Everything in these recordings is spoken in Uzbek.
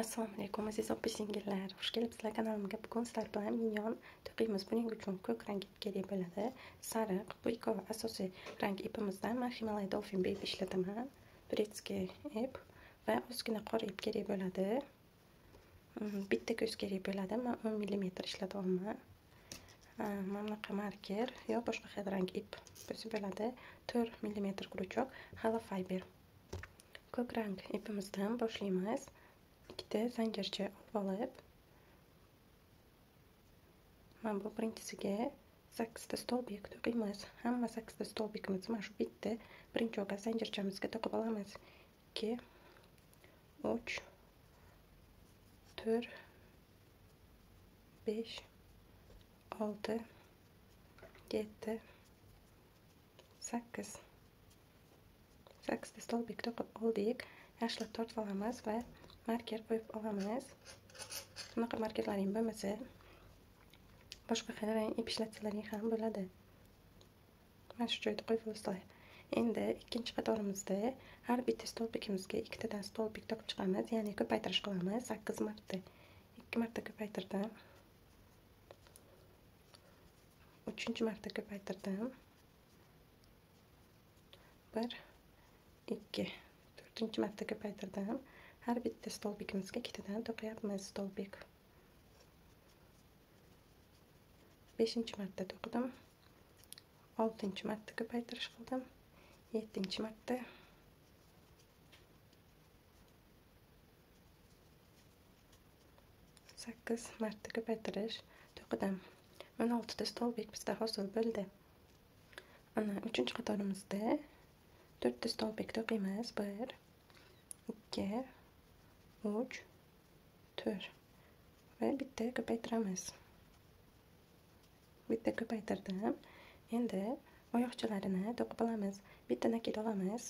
assalomu alaykum aziz opa singillar xush kelibsizlar kanalimga. Bugun sizlar bilan minyon to'qiymiz buning uchun ko'k rang kerak bo'ladi sariq bu ikkovi asosiy rang ipimizdan man himalay dolfin baby ishlataman. Britskiy ip va ozgina qora ip kerak bo'ladi. Mm, bitta ko'z kerak bo'ladi man o'n millimetr ishlatyapman mana bunaqa marker yo boshqa xil rang ip bo'lsa bo'ladi. To'rt millimetr guruchok halo fiber. Ko'k rang ipimizdan boshlaymiz. Ikkita zanjircha olib olib. Mana bu birinchisiga sakkizta stolbik to'qiymiz hamma sakkizta stolbikimizni mana shu bitta. Birinchi olgan zanjirchamizga to'qib olamiz. Ikki uch to'rt besh olti yetti sakkiz. Sakkizta stolbik to'qib oldik. Yaxshilab tortib olamiz va marker qo'yib olamiz bunaqa markerlaring bo'lmasa boshqa xil rang ip ishlatsalaring ham bo'ladi. Mana shu joyda qo'yib olasizlar endi ikkinchi qatorimizda har bitta stolbikimizga ikkitadan stolbik topib chiqamiz. Ya'ni ko'paytirish qilamiz. Sakkiz marta. Ikki marta ko'paytirdim. Uchinchi marta ko'paytirdim. Bir ikki. To'rtinchi marta ko'paytirdim. Har bitta stolbikimizga ikkitadan to'qiyapmiz stolbik beshinchi marta to'qidim oltinchi marta ko'paytirish qildim yettinchi marta sakkiz marta ko'paytirish to'qidim o'n oltita stolbik bizda hosil bo'ldi ana uchinchi qatorimizda to'rtta stolbik to'qiymiz bir ikki uch to'rt va bitta ko'paytiramiz bitta ko'paytirdim endi oyoqchalarini to'qib olamiz bitta nakit olamiz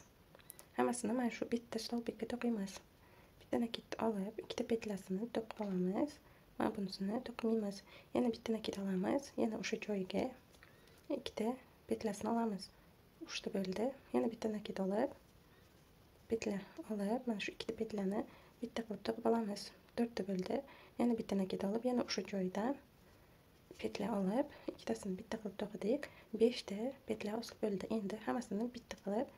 hammasini mana shu bitta stolbikka to'qiymiz bitta nakit olib ikkita petlasini to'qib olamiz mana bunisini to'qimaymiz yana bitta nakit olamiz yana o'sha joyiga ikkita petlasini olamiz uchta bo'ldi yana bitta nakit olib petla olib mana shu ikkita petlani bitta qilib tug'ib olamiz to'rtta bo'ldi yana bitta nakit olib yana o'sha joydan petla olib ikkitasini bitta qilib tug'dik beshta petla hosil bo'ldi endi hammasini bitta qilib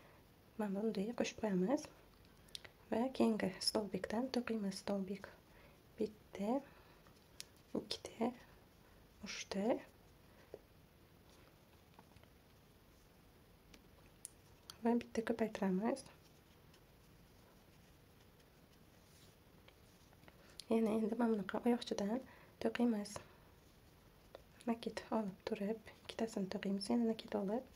mana bunday qo'shib qo'yamiz. Va keyingi stolbikdan to'qiymiz. Stolbik bitta ikkita uchta. Va bitta ko'paytiramiz. Yana endi mana bunaqa oyoqchadan to'qiymiz nakit olib turib ikkitasini to'qiymiz yana nakit olib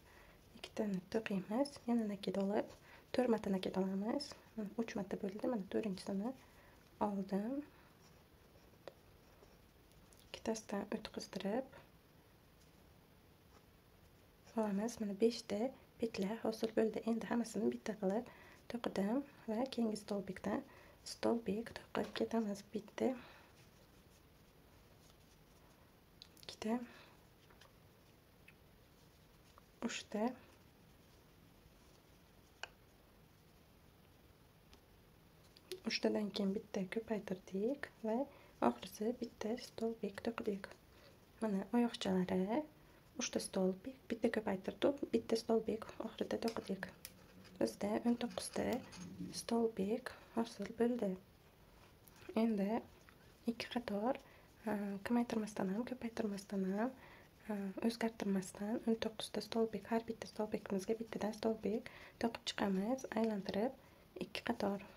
ikkitani to'qiymiz yana nakit olib to'rt marta nakit olamiz. Uch marta bo'ldi mana to'rtinchisini oldim. Ikkitasidan o'tkazdirib olamiz. Mana beshta petla hosil bo'ldi. Endi hammasini bitta qilib to'qidim va keyingi stolbikdan stolbek to'qib ketamiz bitta ikkita uchta uchtadan keyin bitta ko'paytirdik va oxirisi bitta stolbek to'qidik mana oyoqchalari uchta stolbek bitta ko'paytirdik bitta stolbek oxirida to'qidik bizda o'n to'qqizta stolbik hosil bo'ldi endi ikki qator e, kamaytirmasdan ham ko'paytirmasdan ham e, o'zgartirmasdan o'n to'qqizta stolbik har bitta stolbikimizga bittadan stolbik to'qib chiqamiz aylantirib ikki qator.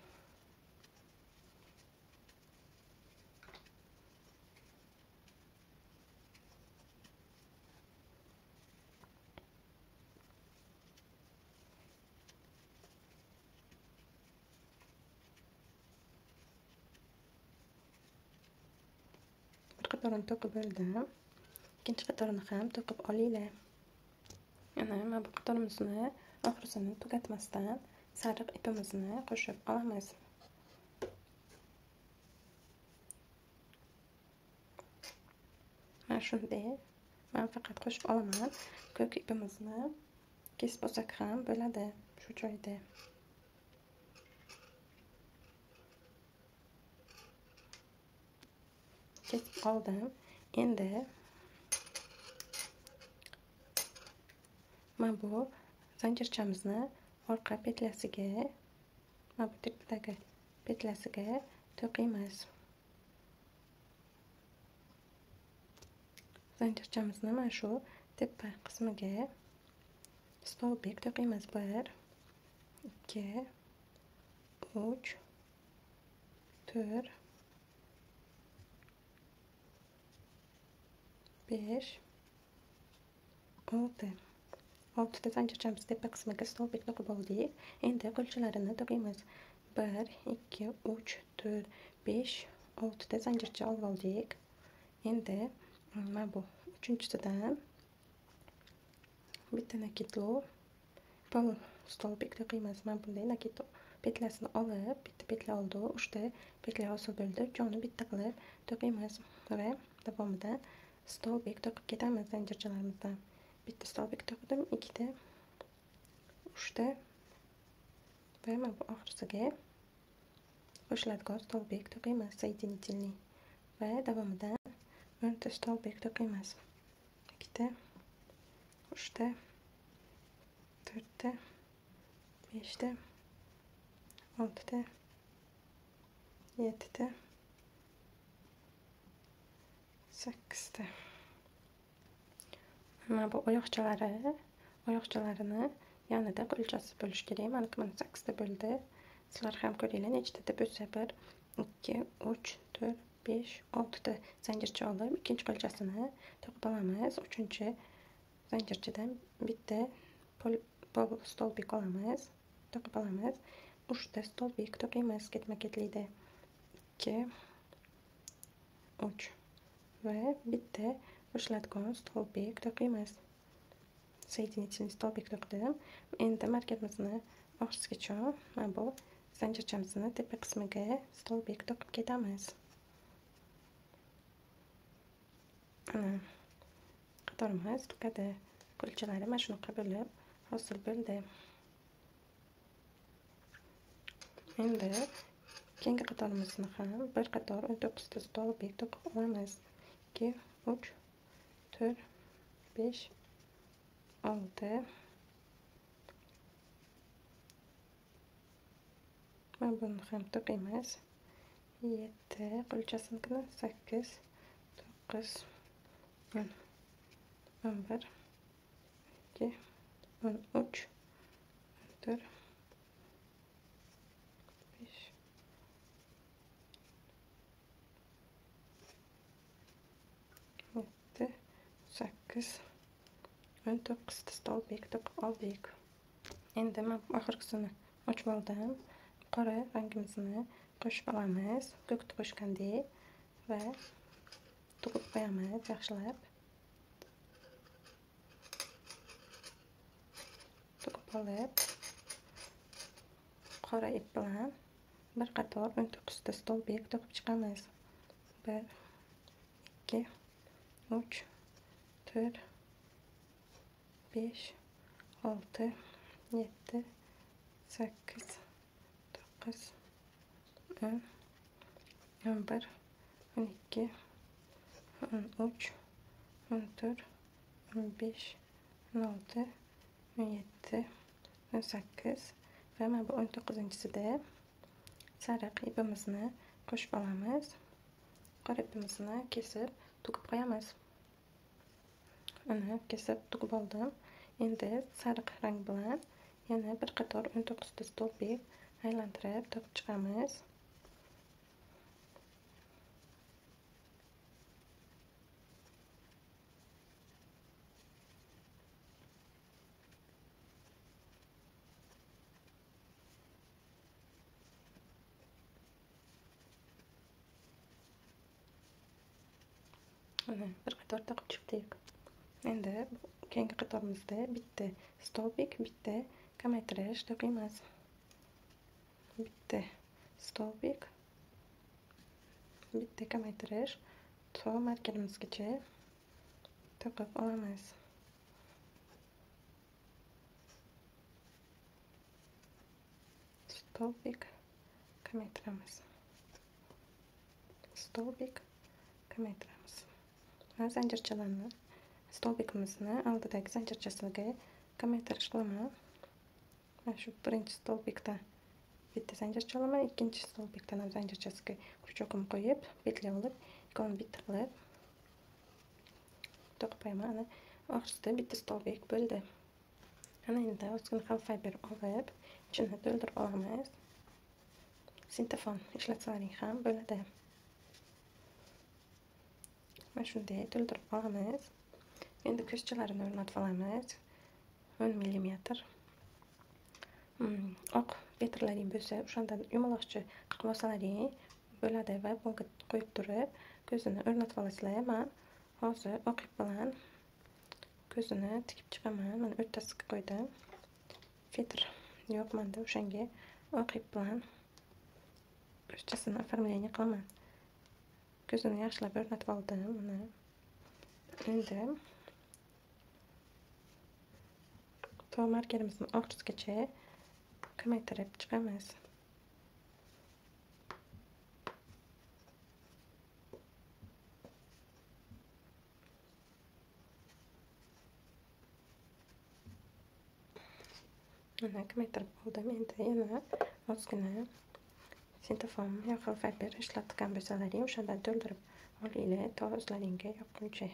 Qatorini to'qib oldim ikkinchi qatorini ham to'qib olinglar ana mana bu qatorimizni oxirisini tugatmasdan sariq ipimizni qo'shib olamiz mana shunday man faqat qo'shib olaman ko'k ipimizni kesib olsak ham bo'ladi shu joyda kesib oldim endi mana bu zanjirchamizni orqa petlasiga mana bu tepadagi petlasiga to'qiymiz. Zanjirchamizni mana shu tepa qismiga stolbek to'qiymiz. Bir ikki uch to'rt besh olti oltita zanjirchamiz tepa qismiga stolbikni to'qib oldik endi qo'lchalarini to'qiymiz bir ikki uch to'rt besh oltita zanjircha olib oldik endi mana bu uchinchisidan bitta nakidlu pol stolbik to'qiymiz mana bunday nakit petlasini olib bitta petla oldi uchta petla hosil bo'ldi uchovini bitta qilib to'qiymiz va davomida stolbik to'qib ketamiz zanjirchalarimizdan bitta stolbek to'qidim ikkita uchta va mana bu oxirisiga qo'shiladigan stolbek to'qiymiz соединительный va davomida o'nta stolbek to'qiymiz ikkita uchta to'rtta beshta oltita yettita sakkizta mana bu oyoqchalari oyoqchalarini yonida qo'lchasi bo'lishi kerak. Maniki mana sakkizta bo'ldi. Sizlar ham ko'ringlar nechtata bo'lsa bir ikki uch to'rt besh oltita zanjircha olib ikkinchi qo'lchasini to'qib olamiz uchinchi zanjirchadan bitta pol stolbik olamiz. To'qib olamiz uchta stolbik to'qiymiz ketma ketlikda ikki uch. Va bitta qo'shiladigan stolbik to'qiymiz соединительный stolbik to'qidim endi markazimizni oxirisigacha mana bu zanjirchamizni tepa qismiga stolbik to'qib ketamiz ana qatorimiz tugadi kulchalari mana shunaqa bo'lib hosil bo'ldi endi keyingi qatorimizni ham bir qator o'n to'qqizta stolbik to'qib olamiz 2 3 4 5 6 mana buni ham to'q 7 qo'lchasimkini 8 9 10 11 12 13 14 sakkiz o'n to'qqizta stolbik to'qib oldik endi man oxirgisini ochib oldim qora rangimizni qo'shib olamiz ko'kni qo'shgandek va tug'ib qo'yamiz yaxshilab olib qora ip bilan bir qator o'n to'qqizta stolbik to'qib chiqamiz bir ikki uch to'rt besh olti yetti sakkiz to'qqiz o'n. O'n bir. O'n ikki o'n uch o'n to'rt o'n besh o'n olti o'n yetti o'n sakkiz va mana bu o'n to'qqizinchisida sariq ipimizni qo'shib olamiz qora ipimizni kesib tugib qo'yamiz uni kesib tugib oldim endi sariq rang bilan yana bir qator o'n to'qqizta stolbek aylantirib topib chiqamiz mana bir qator taqib chiqdik endi keyingi qatorimizda bitta stolbik bitta kamaytirish to'qiymiz bitta stolbik bitta kamaytirish to markarimizgacha to'qib olamiz stolbik kamaytiramiz stolbik kamaytiramiz va zanjirchalarni stolbikimizni oldidagi zanjirchasiga kamaytirish qilaman mana shu birinchi stolbikdan bitta zanjircha olaman ikkinchi stolbikdan ham zanjirchasiga крючокimni qo'yib petля olib ikkovini bitta qilib to'qib qo'yaman ana orasida bitta stolbik bo'ldi ana endi ozgina ham fayber olib ichini to'ldirib olamiz sintefon ishlatsalaring ham bo'ladi mana shunday to'ldirib olamiz endi ko'zchalarini o'rnatib olamiz o'n millimetr oq betrlaring bo'lsa o'shandan yumaloqcha qilib olsalaring bo'ladi va bunga qo'yib turib ko'zini o'rnatib olasizlar man hozir oq ip bilan ko'zini tikib chiqaman mana o'rtasiga qo'ydim fetr yo'q manda o'shanga oq ip bilan ko'zchasini оформление qilaman ko'zini yaxshilab o'rnatib oldim mana endi to markerimizni oxirisigacha kamaytirib chiqamiz mana kamaytirib oldim endi yana ozgina sintofon yoqil faber ishlatgan bo'lsalaring o'shanda to'ldirib olinglar to o'zlaringga yoqquncha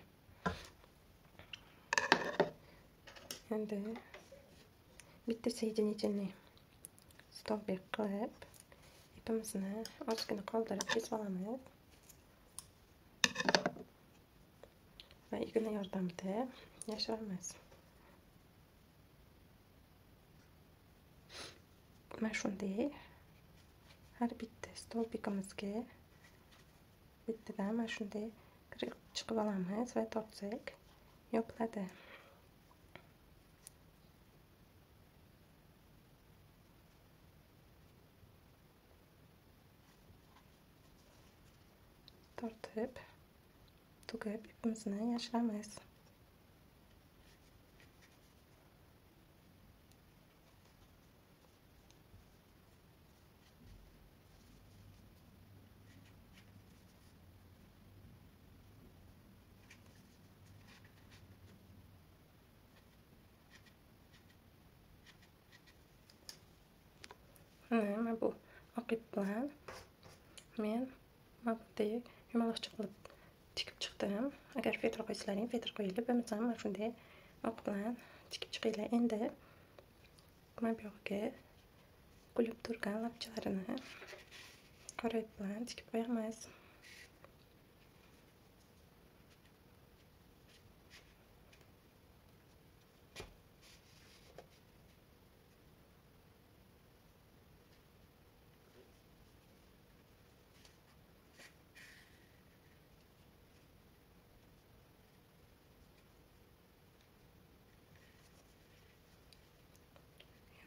endi bitta соединительный stolbik qilib ipimizni ozgina qoldirib kesib olamiz va igna yordamida yashiramiz mana shunday har bitta stolbikimizga bittadan mana shunday kirib chiqib olamiz va tortsak yopiladi tortib tugib ipimizni yashiramiz mana bu oq ip bilan men mana bunday yumaloqcha qilib tikib chiqdim agar fetr qo'ysalaring fetr qo'yinglar bo'lmasam mana shunday oq bilan tikib chiqinglar endi mana bu yog'iga kulib turgan lapchalarini qora ip bilan tikib qo'yamiz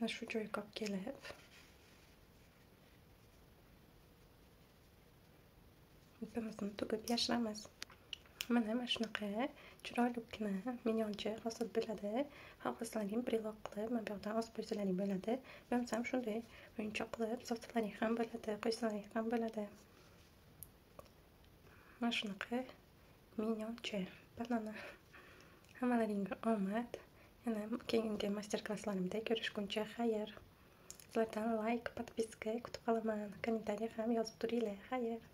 yana shu joyga olib kelib ipimizni tugib yashiramiz mana mana shunaqa chiroylikkina minyoncha hosil bo'ladi xohlasalaring brelok qilib mana bu yoqdan osib qo'ysalaring bo'ladi bo'lmasam shunday o'yinchoq qilib sotsalaring ham bo'ladi qo'ysalaring ham bo'ladi mana shunaqa minyoncha banana hammalaringga omad yana keyingi master klasslarimda ko'rishguncha xayr sizlardan layk подписка kutib qolaman kommentariy ham yozib turinglar xayr